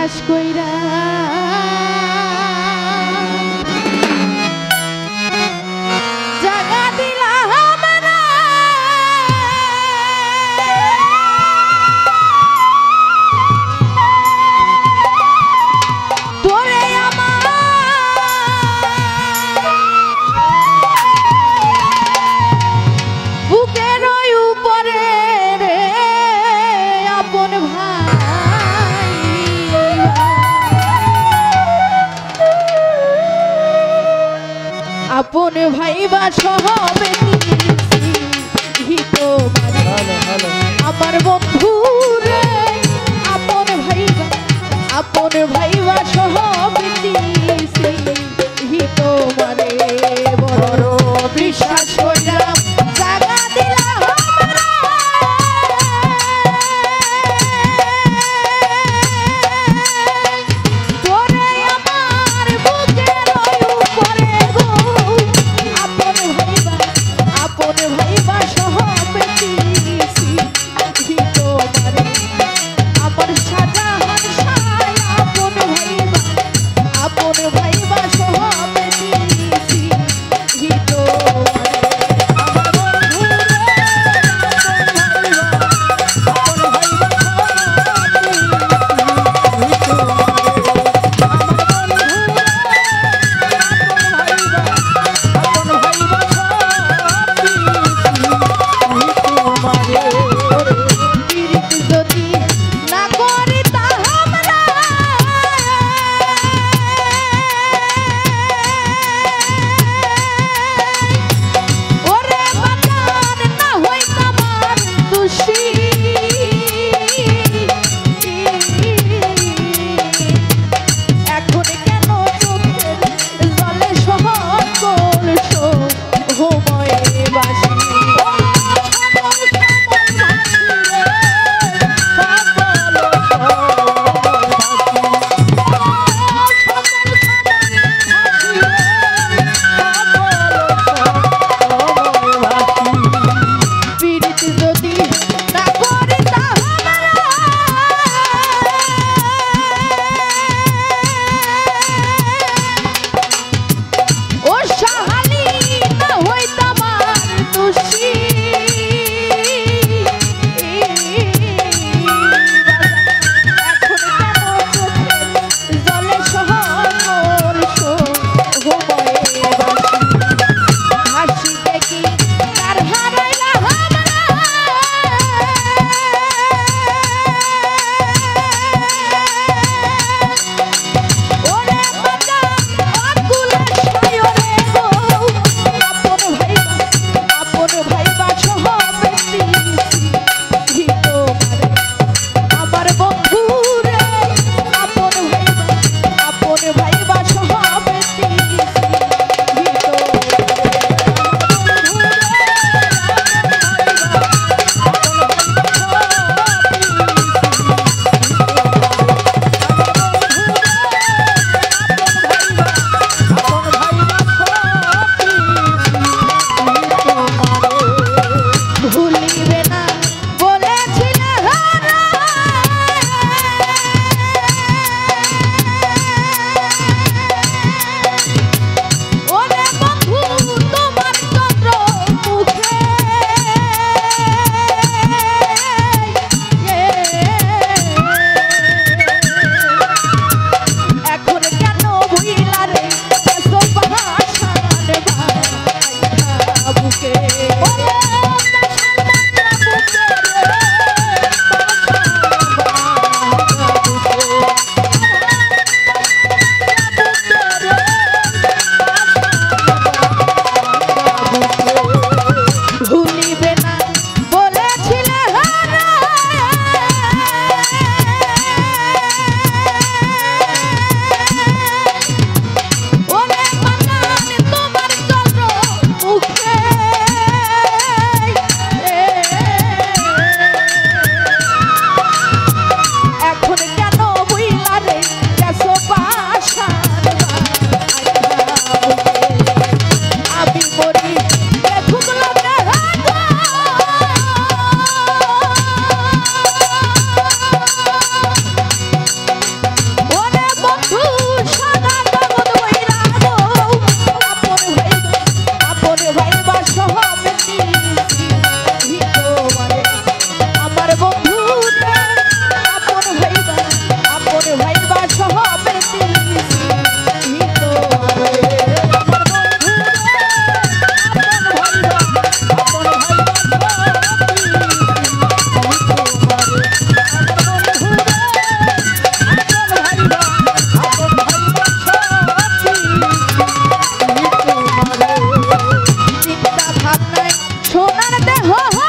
cachoeira আপন ভাই বা সহবে। Sonara de Rojo.